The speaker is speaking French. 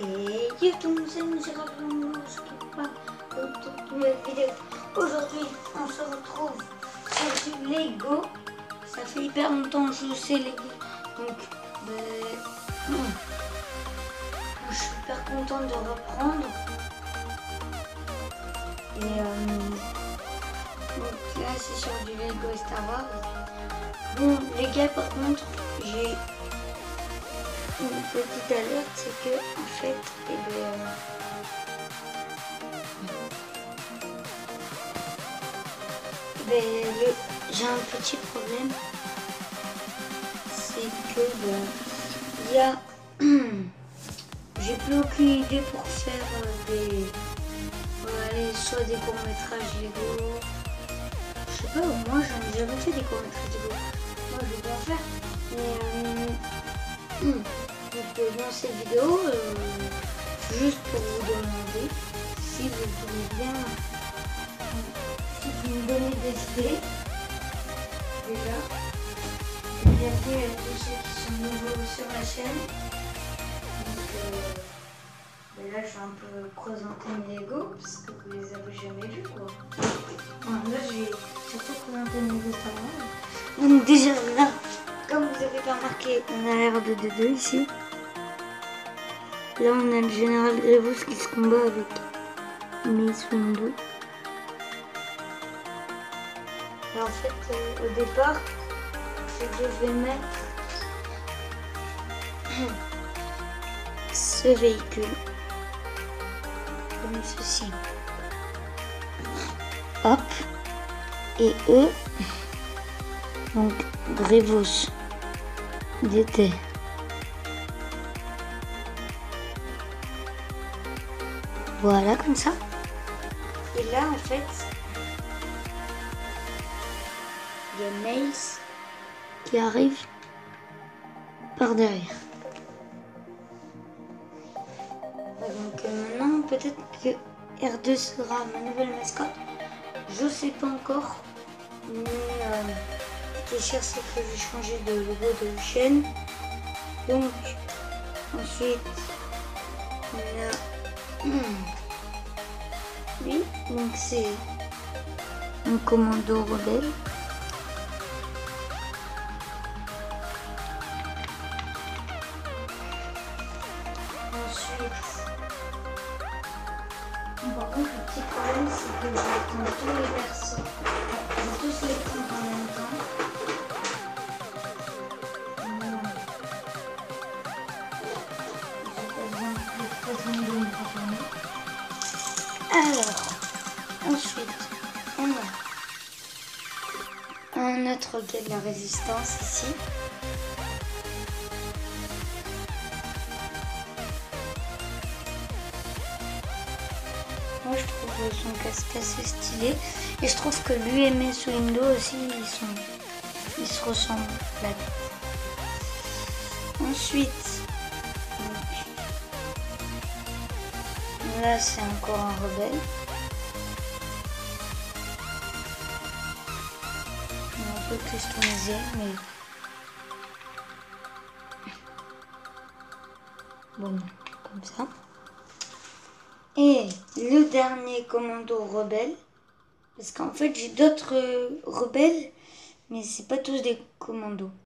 Et yo tout le monde, c'est Misérable ce qui pas de nouvelle vidéo. Aujourd'hui, on se retrouve sur du Lego. Ça fait hyper longtemps que je sais Lego. Donc, ben, je suis hyper contente de reprendre. Et euh, donc là, c'est sur du Lego Star Wars. Bon, les gars, par contre, j'ai une petite alerte, c'est que en fait, eh ben, eh ben, j'ai un petit problème, c'est que ben, il y a, j'ai plus aucune idée pour faire euh, des, soit des courts métrages Lego, je sais pas, moi j'en ai jamais fait des courts métrages Lego, moi je vais pas en faire, mais euh, dans cette vidéo, euh, juste pour vous demander si vous voulez bien, si vous me donnez des idées, déjà. Bienvenue à tous ceux qui sont nouveaux sur la chaîne. Donc euh, ben là, je vais un peu présenter mes Lego parce que vous les avez jamais vus quoi. là, j'ai surtout présenté mes Lego Donc déjà là, comme vous avez remarqué, on a l'air de D2 ici. Là, on a le général Grievous qui se combat avec Miss Windu. Et en fait, euh, au départ, je devais mettre ce véhicule comme ceci. Hop. Et eux, donc Grievous, d'été. Voilà, comme ça. Et là, en fait, il y a Mace qui arrive par derrière. Donc euh, maintenant, peut-être que R2 sera ma nouvelle mascotte. Je sais pas encore. Mais euh, ce qui est cher, c'est que j'ai changé de logo de chaîne. Donc, ensuite, on a oui, donc c'est un commando rebelle. Ensuite, par contre, le petit problème, c'est que je vais tous les persos. Tous les prendre en même temps. Alors, ensuite, on a un autre quai de la résistance ici. Moi, je trouve son casque assez stylé. Et je trouve que lui et Miss Window aussi, ils, sont, ils se ressemblent. Là. Ensuite, Là, c'est encore un rebelle. On un peu customisé, mais... Bon, comme ça. Et le dernier commando rebelle. Parce qu'en fait, j'ai d'autres rebelles, mais c'est pas tous des commandos.